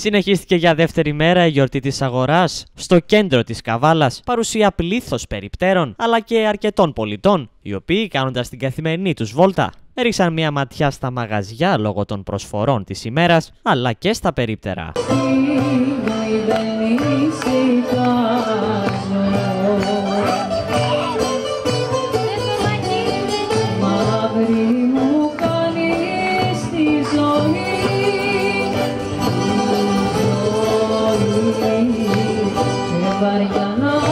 Συνεχίστηκε για δεύτερη μέρα η γιορτή της αγοράς. Στο κέντρο της Καβάλας παρουσία πλήθος περιπτέρων αλλά και αρκετών πολιτών, οι οποίοι κάνοντας την καθημερινή τους βόλτα έριξαν μια ματιά στα μαγαζιά λόγω των προσφορών της ημέρας, αλλά και στα περίπτερα. somebody gonna know.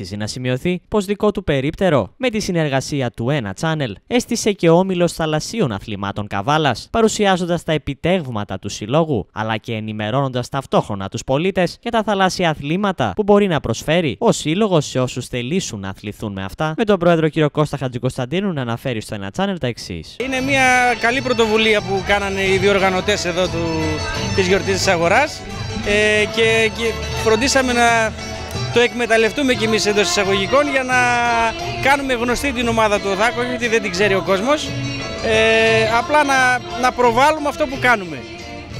Αξίζει να σημειωθεί πως δικό του περίπτερο, με τη συνεργασία του ένα Channel, έστησε και όμιλος θαλασσίων αθλημάτων Καβάλας, παρουσιάζοντας τα επιτεύγματα του συλλόγου, αλλά και ενημερώνοντας ταυτόχρονα τους πολίτες για τα θαλάσσια αθλήματα που μπορεί να προσφέρει ο σύλλογος σε όσους θελήσουν να αθληθούν με αυτά, με τον πρόεδρο κ. Κώστα Χατζικοσταντίνου να αναφέρει στο ένα Channel τα εξής. Είναι μια καλή πρωτοβουλία που κάνανε οι διοργανωτές εδώ της γιορτής της αγοράς ε, και, και φροντίσαμε να το εκμεταλλευτούμε κι εμείς εντός εισαγωγικών για να κάνουμε γνωστή την ομάδα του ΟΔΑΚΟ γιατί δεν την ξέρει ο κόσμος ε, απλά να, να προβάλλουμε αυτό που κάνουμε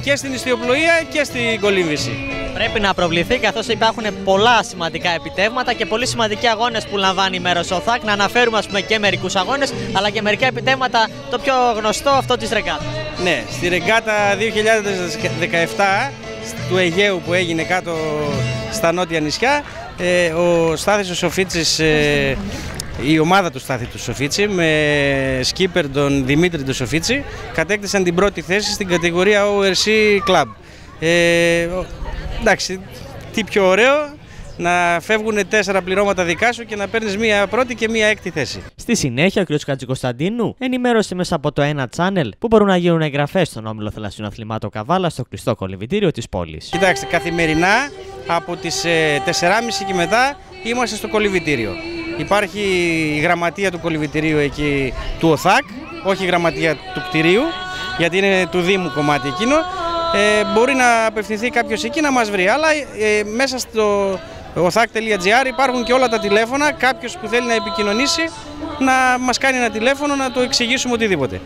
και στην ιστιοπλοεία και στην κολύμβηση. Πρέπει να προβληθεί καθώς υπάρχουν πολλά σημαντικά επιτεύγματα και πολύ σημαντικοί αγώνες που λαμβάνει μέρος ο ΘΑΚ. Να αναφέρουμε ας πούμε και μερικούς αγώνες αλλά και μερικά επιτεύγματα το πιο γνωστό αυτό της Ρεγκάτα. Ναι, στη Ρεγκάτα 2017 του Αιγαίου που έγινε κάτω στα νότια νησιά ε, ο Στάθης ο Σοφίτσης, ε, η ομάδα του Στάθη του Σοφίτση με σκίπερ τον Δημήτρη του Σοφίτση κατέκτησαν την πρώτη θέση στην κατηγορία ORC Club. Ε, εντάξει, τι πιο ωραίο να φεύγουν τέσσερα πληρώματα δικά σου και να παίρνεις μία πρώτη και μία έκτη θέση. Στη συνέχεια, ο κ. Κατζικοσταντίνου ενημέρωσε μέσα από το ένα channel που μπορούν να γίνουν εγγραφές στον όμιλο θαλασσιών αθλημάτων Καβάλα στο κλειστό κολυβητήριο της πόλης. Κοιτάξτε, καθημερινά από τις 4.30 ε, και μετά είμαστε στο κολυβητήριο. Υπάρχει η γραμματεία του κολυβητηρίου εκεί του ΟΘΑΚ, όχι η γραμματεία του κτηρίου, γιατί είναι του Δήμου κομμάτι εκείνο. Ε, μπορεί να απευθυνθεί κάποιος εκεί να μας βρει, αλλά ε, μέσα στο οθάκ.gr υπάρχουν και όλα τα τηλέφωνα. Κάποιος που θέλει να επικοινωνήσει να μας κάνει ένα τηλέφωνο να το εξηγήσουμε οτιδήποτε.